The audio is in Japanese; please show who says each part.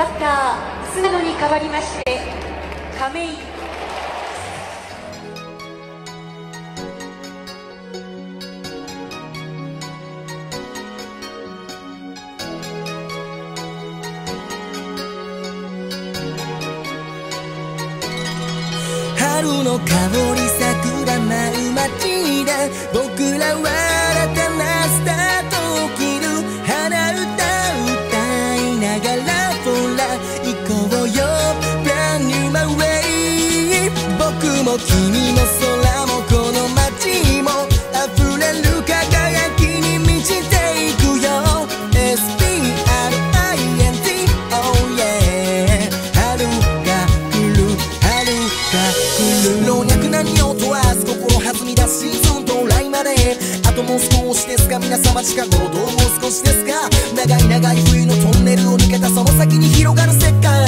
Speaker 1: バッター菅野に代わりまして亀井。
Speaker 2: 春の香り桜舞う街で君も空もこの街も溢れる輝きに満ちていくよ。SPRINT Oh yeah 春が来る。春が来る。老若男女問わず心弾み出す。シーズン到来まであともう少しですが皆様近頃どうも少しですか長い長い冬のトンネルを抜けたその先に広がる世界。